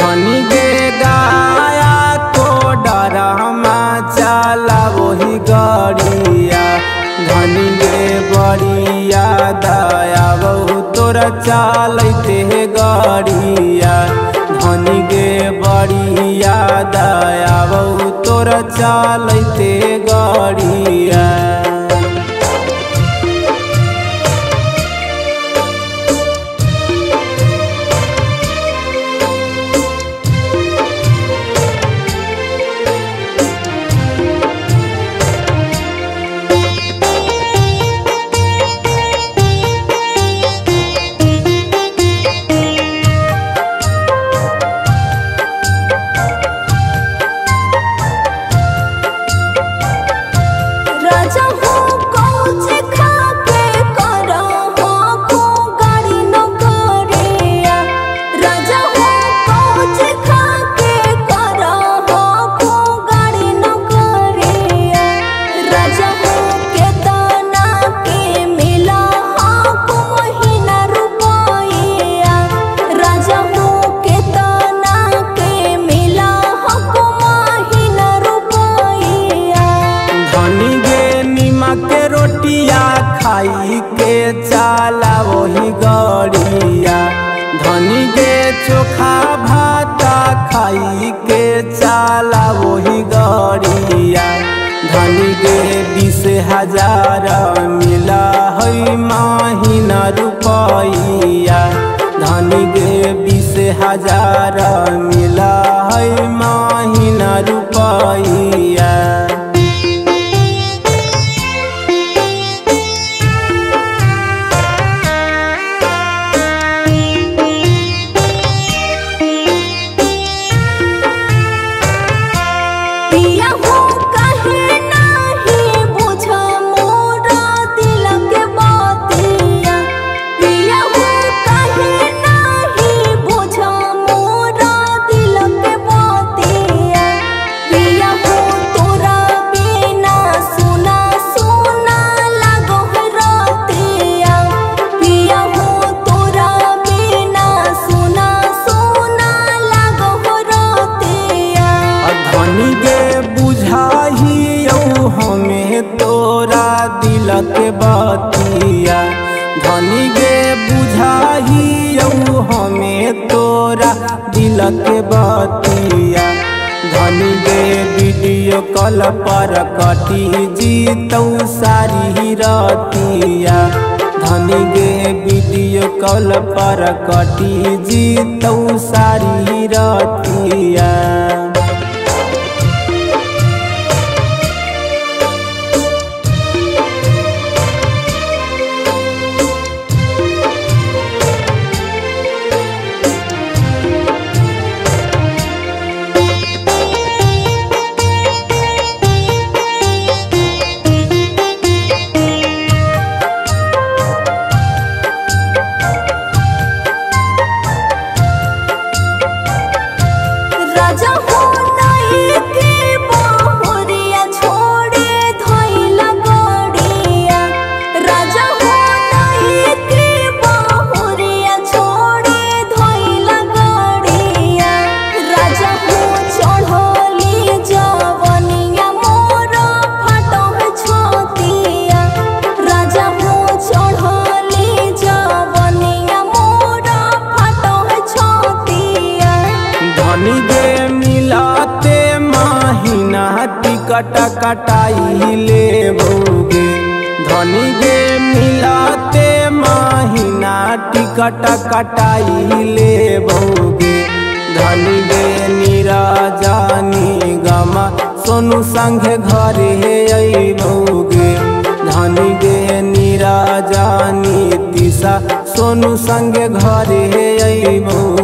बनी गे गाया तो डर चला वही गड़िया। धनी के बड़िया दया, बहु तोरा चलते गड़िया। धनी गे बड़िया दया, बहु तोरा चलते गड़िया। धनी गे नीमक रोटिया खाई के चाला वही गड़िया। धनी गे चोखा भाता खाई के चाला वही गड़िया। धनी गे बीस हज़ार मिला है महीना रुपया। धनी गे बीस हज़ार मिला है महीना रुपया। दिल के बतिया। धनी गे वीडियो कॉल पर कटी जीतौ सारी रतिया। धनी दे वीडियो कॉल पर कटी जीतौ सारी रतिया। टिकट कटाई ले भोगे। धनी गे मिलाते महीना टिकट कटाई ले भोगे। धनी गे निराजानी गमा सोनू संग घरे अइबोगे धनी गे निराजानी तिसा सोनू संग घरे अइबोगे